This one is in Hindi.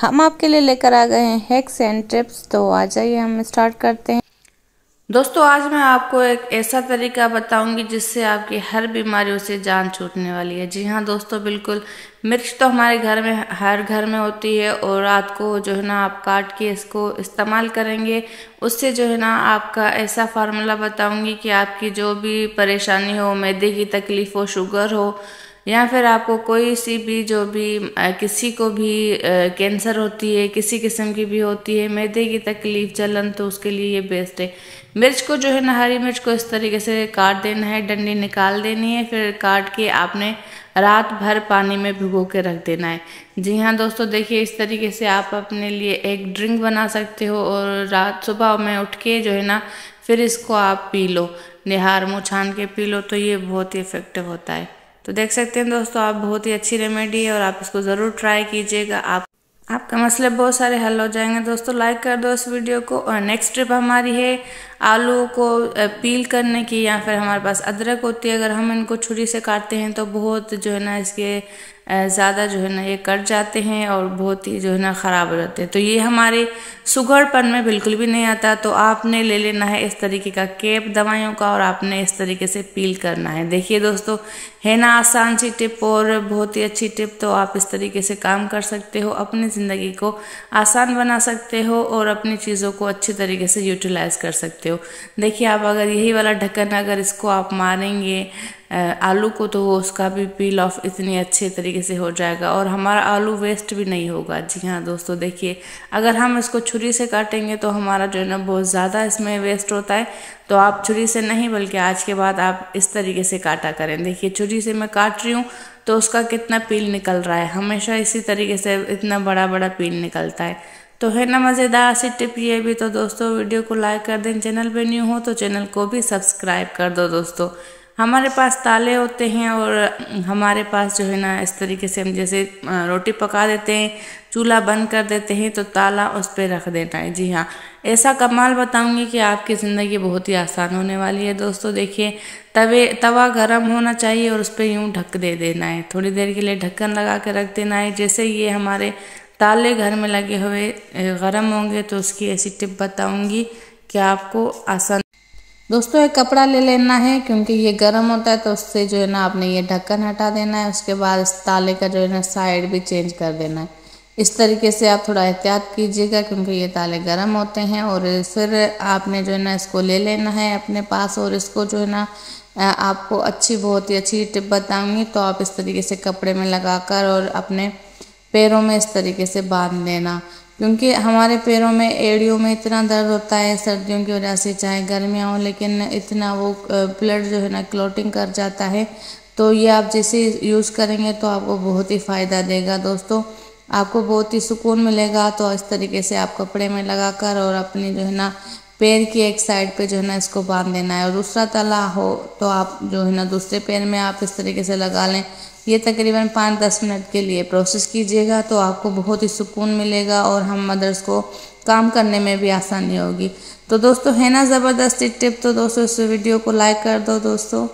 हम आपके लिए लेकर आ गए हैं हैक्स एंड टिप्स तो आ जाइए हम स्टार्ट करते हैं। दोस्तों, आज मैं आपको एक ऐसा तरीका बताऊँगी जिससे आपकी हर बीमारियों से जान छूटने वाली है। जी हाँ दोस्तों, बिल्कुल। मिर्च तो हमारे घर में, हर घर में होती है और रात को जो है ना आप काट के इसको इस्तेमाल करेंगे। उससे जो है ना आपका ऐसा फार्मूला बताऊँगी कि आपकी जो भी परेशानी हो, मैदे की तकलीफ़ हो शुगर हो या फिर आपको कोई सी भी जो भी किसी को भी कैंसर होती है, किसी किस्म की भी होती है, मैदे की तकलीफ़, जलन तो उसके लिए ये बेस्ट है। मिर्च को जो है ना, हरी मिर्च को इस तरीके से काट देना है, डंडी निकाल देनी है, फिर काट के आपने रात भर पानी में भिगो के रख देना है। जी हाँ दोस्तों, देखिए इस तरीके से आप अपने लिए एक ड्रिंक बना सकते हो और रात, सुबह में उठ के जो है ना, फिर इसको आप पी लो। निहार मुँह छान के पी लो तो ये बहुत ही इफ़ेक्टिव होता है। तो देख सकते हैं दोस्तों, आप बहुत ही अच्छी रेमेडी है और आप इसको ज़रूर ट्राई कीजिएगा। आप, आपका मसले बहुत सारे हल हो जाएँगे। दोस्तों लाइक कर दो इस वीडियो को और नेक्स्ट ट्रिप हमारी है। आलू को पील करने की या फिर हमारे पास अदरक होती है, अगर हम इनको छुरी से काटते हैं तो बहुत जो है ना इसके ज़्यादा जो है ना ये कट जाते हैं और बहुत ही जो है ना ख़राब हो जाते हैं। तो ये हमारे सुगड़पन में बिल्कुल भी नहीं आता। तो आपने ले लेना है इस तरीके का केप दवाइयों का और आपने इस तरीके से पील करना है। देखिए दोस्तों, है ना आसान सी टिप और बहुत ही अच्छी टिप तो आप इस तरीके से काम कर सकते हो, अपनी ज़िंदगी को आसान बना सकते हो और अपनी चीज़ों को अच्छी तरीके से यूटिलाइज कर सकते हो। देखिए, आप अगर यही वाला ढक्कन अगर इसको आप मारेंगे आलू को तो उसका भी पील ऑफ़ इतनी अच्छे तरीके से हो जाएगा और हमारा आलू वेस्ट भी नहीं होगा। जी हाँ दोस्तों, देखिए, अगर हम इसको छुरी से काटेंगे तो हमारा जो है ना, बहुत ज़्यादा इसमें वेस्ट होता है। तो आप छुरी से नहीं, बल्कि आज के बाद आप इस तरीके से काटा करें। देखिए, छुरी से मैं काट रही हूँ तो उसका कितना पील निकल रहा है? हमेशा इसी तरीके से इतना बड़ा बड़ा पील निकलता है। तो है ना मज़ेदार सी टिप ये भी तो दोस्तों, वीडियो को लाइक कर दें। चैनल पे न्यू हो तो चैनल को भी सब्सक्राइब कर दो दोस्तों। हमारे पास ताले होते हैं और हमारे पास जो है ना, इस तरीके से हम जैसे रोटी पका देते हैं, चूल्हा बंद कर देते हैं तो ताला उस पर रख देना है। जी हाँ ऐसा कमाल बताऊँगी कि आपकी ज़िंदगी बहुत ही आसान होने वाली है दोस्तों। देखिए, तवे, तवा गर्म होना चाहिए और उस पर यूँ ढक दे देना है। थोड़ी देर के लिए ढक्कन लगा के रख देना है। जैसे ये हमारे ताले घर में लगे हुए गर्म होंगे तो उसकी ऐसी टिप बताऊँगी कि आपको आसान दोस्तों, एक कपड़ा ले लेना है, क्योंकि ये गर्म होता है तो उससे जो है ना आपने ये ढक्कन हटा देना है, उसके बाद इस ताले का जो है ना साइड भी चेंज कर देना है। इस तरीके से आप थोड़ा एहतियात कीजिएगा, क्योंकि ये ताले गर्म होते हैं, और फिर आपने जो है ना इसको ले लेना है अपने पास, और इसको जो है ना आपको अच्छी, बहुत ही अच्छी टिप बताऊँगी। तो आप इस तरीके से कपड़े में लगाकर और अपने पैरों में इस तरीके से बाँध लेना। क्योंकि हमारे पैरों में एड़ियों में इतना दर्द होता है, सर्दियों की वजह से, चाहे गर्मियाँ हो, लेकिन इतना वो ब्लड जो है ना क्लोटिंग कर जाता है। तो ये आप जैसे यूज़ करेंगे तो आपको बहुत ही फ़ायदा देगा। दोस्तों, आपको बहुत ही सुकून मिलेगा। तो इस तरीके से आप कपड़े में लगा कर और अपनी जो है ना पैर की एक साइड पे जो है ना इसको बाँध देना है और दूसरा तला हो तो आप जो है ना दूसरे पैर में आप इस तरीके से लगा लें। ये तकरीबन पाँच दस मिनट के लिए प्रोसेस कीजिएगा तो आपको बहुत ही सुकून मिलेगा और हम मदर्स को काम करने में भी आसानी होगी। तो दोस्तों, है ना ज़बरदस्ती टिप? तो दोस्तों, इस वीडियो को लाइक कर दो दोस्तों।